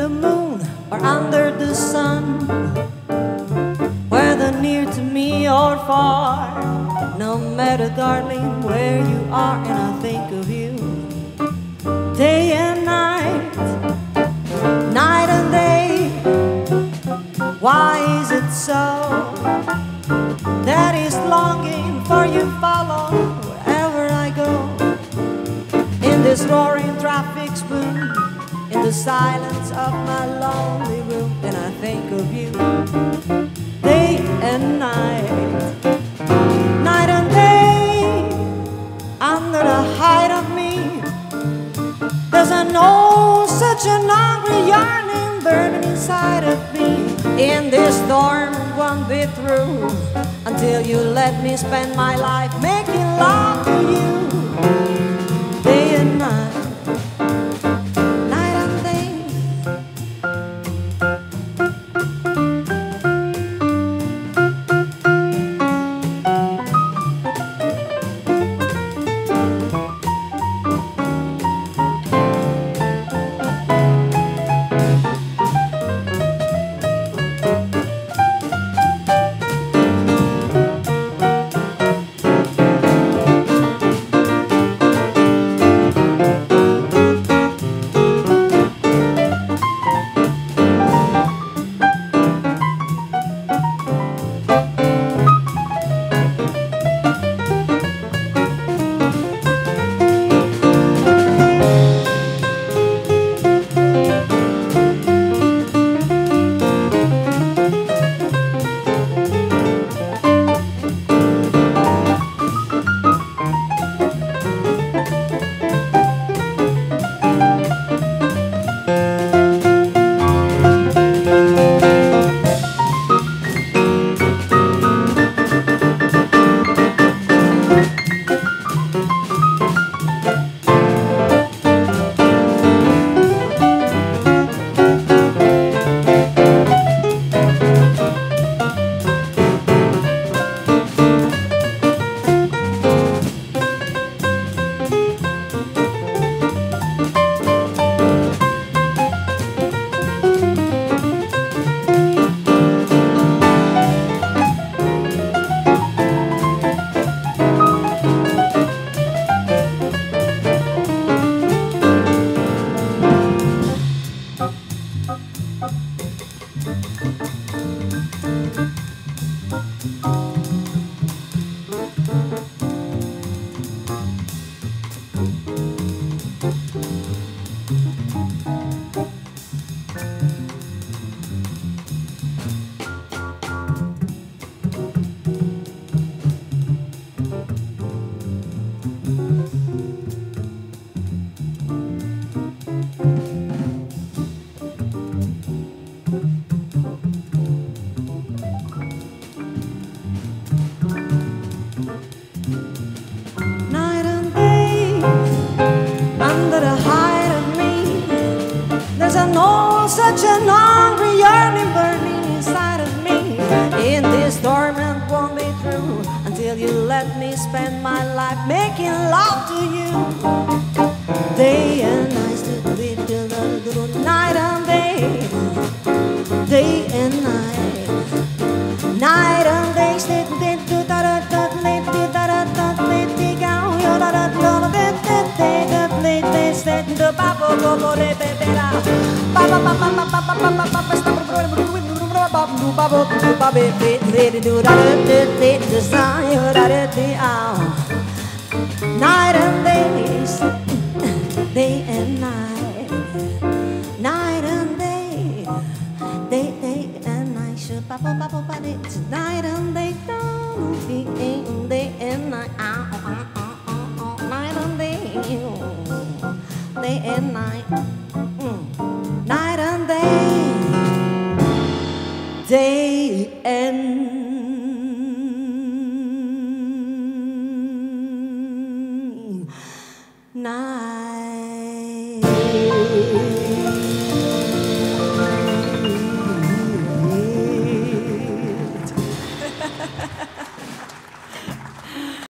the moon or under the sun. Whether near to me or far, no matter, darling, where you are, and I think of you day and night, night and day. Why is it so that is longing for you follow wherever I go? In this roaring traffic spoon, in the silence of my lonely room, and I think of you day and night, night and day, under the height of me. There's an old, such an hungry yearning burning inside of me. In this storm, won't be through until you let me spend my life making love to you, such an hungry yearning burning inside of me. In this torment won't be through until you let me spend my life making love to you. Day and night still till the night and day day and night night and day stay do da da da lay do da da da lay di go yo da da da da da da da lay stay stay do ba bo bo bo re be be la ba ba ba ba ba ba ba ba ba ba ba sta bro bro bro bro bro ba do ba bo do ba be be re do da da da da da sa yo da da di ah night and day day and night day night and day and night ah, night and day day and night mm. night and day day and